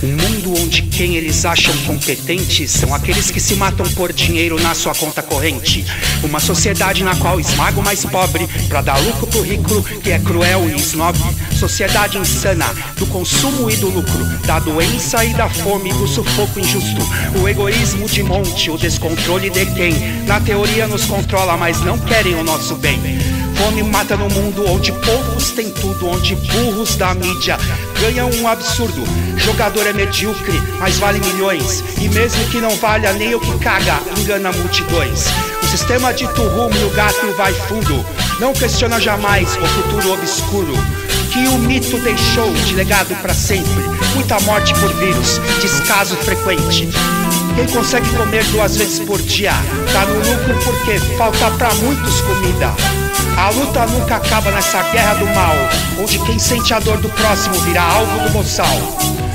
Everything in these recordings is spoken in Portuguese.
Um mundo onde quem eles acham competentes são aqueles que se matam por dinheiro na sua conta corrente. Uma sociedade na qual esmaga o mais pobre para dar lucro pro rico que é cruel e snob. Sociedade insana do consumo e do lucro, da doença e da fome, do sufoco injusto. O egoísmo de monte, o descontrole de quem na teoria nos controla, mas não querem o nosso bem. Fome mata no mundo onde poucos têm tudo, onde burros da mídia ganham um absurdo. Jogador é medíocre, mas vale milhões. E mesmo que não valha nem o que caga, engana multidões. O sistema dito rumo e o gato vai fundo. Não questiona jamais o futuro obscuro que o mito deixou de legado para sempre. Muita morte por vírus, descaso frequente. Quem consegue comer duas vezes por dia tá no lucro porque falta para muitos comida. A luta nunca acaba nessa guerra do mal, onde quem sente a dor do próximo vira alvo do moçal.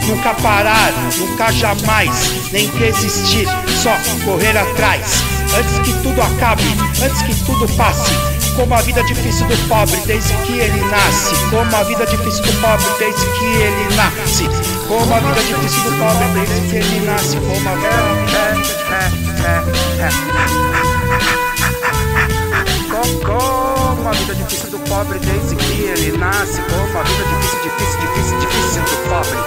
Nunca parar, nunca jamais, nem que existir, só correr atrás. Antes que tudo acabe, antes que tudo passe. Como a vida difícil do pobre desde que ele nasce. Como a vida difícil do pobre desde que ele nasce. Como a vida difícil do pobre desde que ele nasce. Como a Como pobre desde que ele nasce. Como a vida difícil, difícil, difícil, difícil do pobre.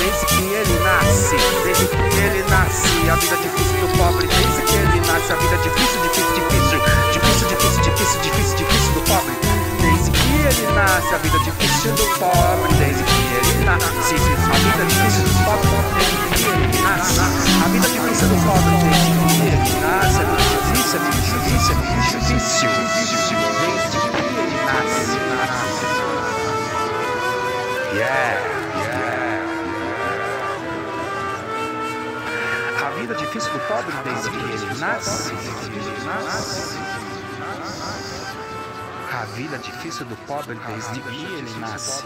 Desde que ele nasce, desde que ele nasce, a vida difícil do pobre, desde que ele nasce, a vida difícil, difícil, difícil, difícil, difícil, difícil, difícil, difícil do pobre, desde que ele nasce, a vida difícil do pobre, desde que ele nasce, Difícil do pobre desde que ele nasce. A vida difícil do pobre desde que ele nasce.